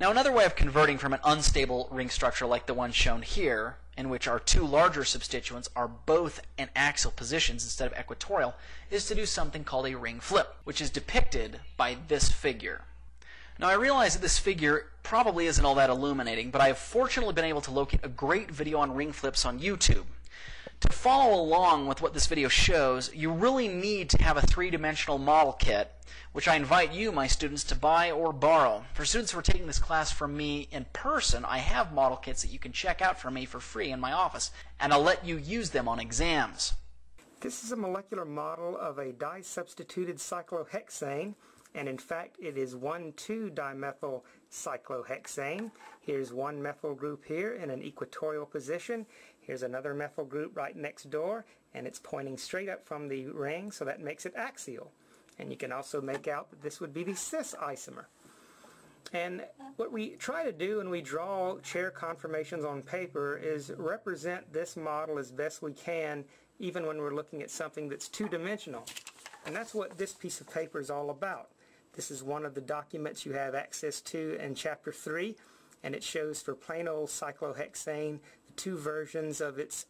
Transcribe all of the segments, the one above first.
Now another way of converting from an unstable ring structure like the one shown here, in which our two larger substituents are both in axial positions instead of equatorial, is to do something called a ring flip, which is depicted by this figure. Now I realize that this figure probably isn't all that illuminating, but I have fortunately been able to locate a great video on ring flips on YouTube. To follow along with what this video shows, you really need to have a three-dimensional model kit, which I invite you, my students, to buy or borrow. For students who are taking this class from me in person, I have model kits that you can check out from me for free in my office, and I'll let you use them on exams. This is a molecular model of a disubstituted cyclohexane and in fact it is 1,2-dimethyl cyclohexane. Here's one methyl group here in an equatorial position. Here's another methyl group right next door and it's pointing straight up from the ring so that makes it axial. And you can also make out that this would be the cis isomer. And what we try to do when we draw chair conformations on paper is represent this model as best we can even when we're looking at something that's two-dimensional. And that's what this piece of paper is all about. This is one of the documents you have access to in Chapter 3, and it shows for plain old cyclohexane the two versions of its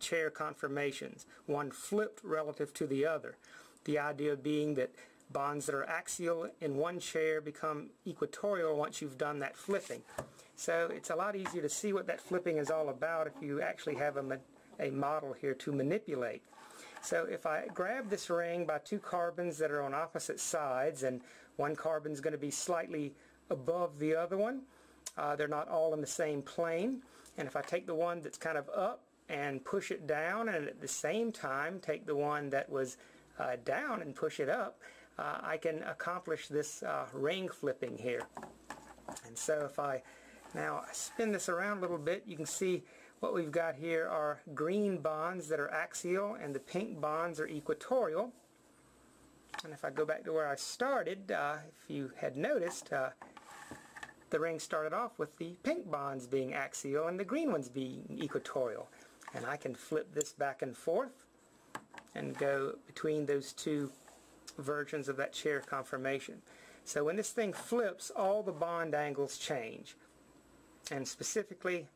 chair conformations, one flipped relative to the other. The idea being that bonds that are axial in one chair become equatorial once you've done that flipping. So it's a lot easier to see what that flipping is all about if you actually have a, a model here to manipulate. So if I grab this ring by two carbons that are on opposite sides and one carbon is going to be slightly above the other one, uh, they're not all in the same plane. And if I take the one that's kind of up and push it down and at the same time take the one that was uh, down and push it up, uh, I can accomplish this uh, ring flipping here. And so if I now spin this around a little bit, you can see what we've got here are green bonds that are axial and the pink bonds are equatorial. And if I go back to where I started, uh, if you had noticed, uh, the ring started off with the pink bonds being axial and the green ones being equatorial. And I can flip this back and forth and go between those two versions of that chair conformation. So when this thing flips, all the bond angles change. And specifically,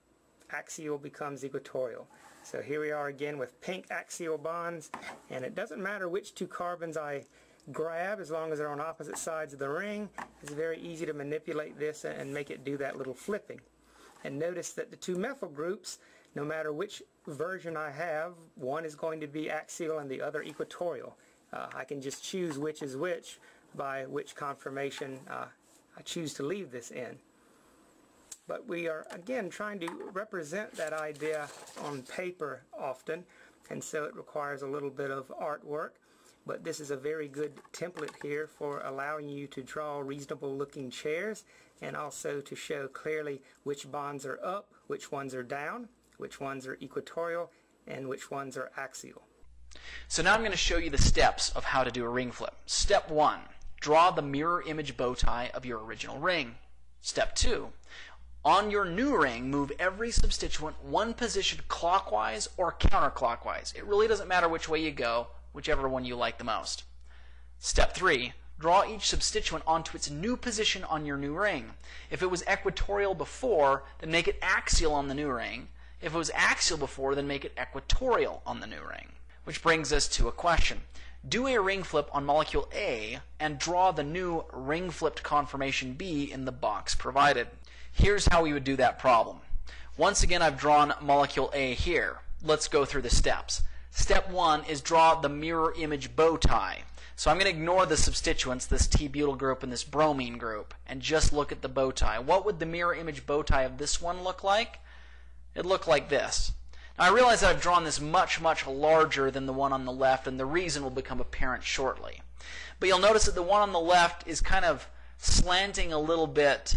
axial becomes equatorial. So here we are again with pink axial bonds, and it doesn't matter which two carbons I grab as long as they're on opposite sides of the ring. It's very easy to manipulate this and make it do that little flipping. And notice that the two methyl groups, no matter which version I have, one is going to be axial and the other equatorial. Uh, I can just choose which is which by which conformation uh, I choose to leave this in. But we are, again, trying to represent that idea on paper often, and so it requires a little bit of artwork. But this is a very good template here for allowing you to draw reasonable looking chairs and also to show clearly which bonds are up, which ones are down, which ones are equatorial, and which ones are axial. So now I'm going to show you the steps of how to do a ring flip. Step 1. Draw the mirror image bow tie of your original ring. Step 2. On your new ring, move every substituent one position clockwise or counterclockwise. It really doesn't matter which way you go, whichever one you like the most. Step 3. Draw each substituent onto its new position on your new ring. If it was equatorial before, then make it axial on the new ring. If it was axial before, then make it equatorial on the new ring. Which brings us to a question. Do a ring flip on molecule A and draw the new ring flipped conformation B in the box provided. Here's how we would do that problem. Once again, I've drawn molecule A here. Let's go through the steps. Step one is draw the mirror image bow tie. So I'm going to ignore the substituents, this T-butyl group and this bromine group, and just look at the bow tie. What would the mirror image bow tie of this one look like? It looked like this. Now I realize that I've drawn this much, much larger than the one on the left, and the reason will become apparent shortly. But you'll notice that the one on the left is kind of slanting a little bit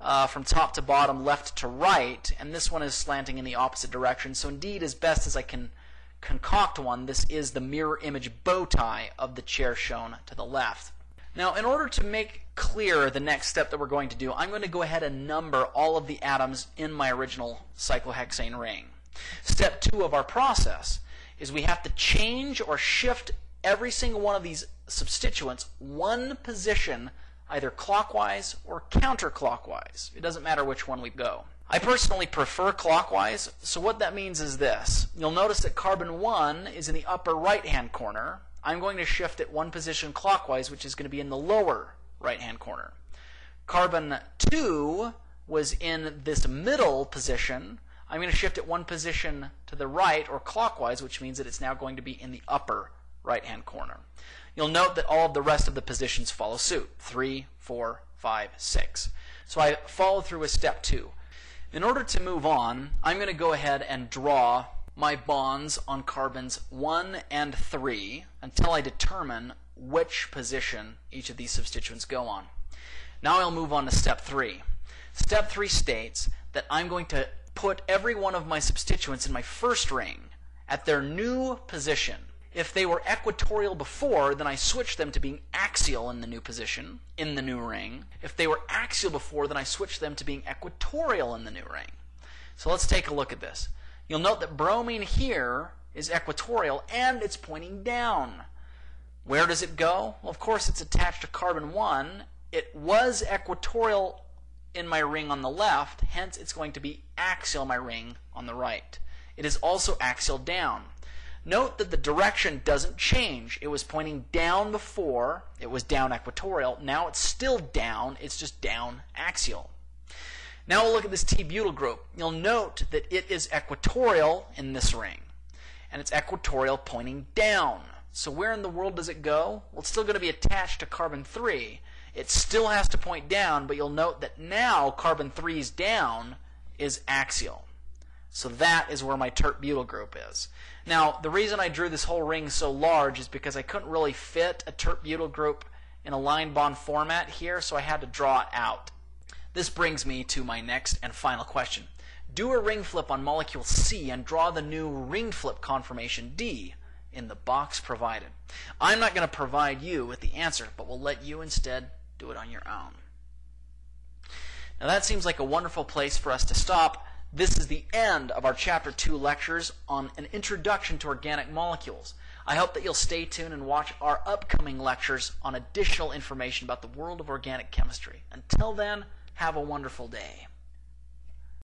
uh, from top to bottom, left to right, and this one is slanting in the opposite direction. So indeed, as best as I can concoct one, this is the mirror image bow tie of the chair shown to the left. Now, in order to make clear the next step that we're going to do, I'm going to go ahead and number all of the atoms in my original cyclohexane ring. Step two of our process is we have to change or shift every single one of these substituents one position either clockwise or counterclockwise. It doesn't matter which one we go. I personally prefer clockwise, so what that means is this. You'll notice that carbon 1 is in the upper right hand corner. I'm going to shift it one position clockwise, which is going to be in the lower right hand corner. Carbon 2 was in this middle position. I'm going to shift it one position to the right or clockwise, which means that it's now going to be in the upper right hand corner. You'll note that all of the rest of the positions follow suit 3, 4, 5, 6. So I follow through with step 2. In order to move on, I'm going to go ahead and draw my bonds on carbons 1 and 3 until I determine which position each of these substituents go on. Now I'll move on to step 3. Step 3 states that I'm going to put every one of my substituents in my first ring at their new position if they were equatorial before, then I switch them to being axial in the new position, in the new ring. If they were axial before, then I switch them to being equatorial in the new ring. So let's take a look at this. You'll note that bromine here is equatorial and it's pointing down. Where does it go? Well, of course, it's attached to carbon 1. It was equatorial in my ring on the left, hence it's going to be axial my ring on the right. It is also axial down. Note that the direction doesn't change. It was pointing down before, it was down equatorial. Now it's still down, it's just down axial. Now we'll look at this T-butyl group. You'll note that it is equatorial in this ring, and it's equatorial pointing down. So where in the world does it go? Well, it's still going to be attached to carbon 3. It still has to point down, but you'll note that now carbon 3's down is axial. So that is where my tert butyl group is. Now, the reason I drew this whole ring so large is because I couldn't really fit a tert butyl group in a line bond format here, so I had to draw it out. This brings me to my next and final question. Do a ring flip on molecule C and draw the new ring flip conformation D in the box provided. I'm not going to provide you with the answer, but we'll let you instead do it on your own. Now that seems like a wonderful place for us to stop. This is the end of our Chapter 2 lectures on an introduction to organic molecules. I hope that you'll stay tuned and watch our upcoming lectures on additional information about the world of organic chemistry. Until then, have a wonderful day.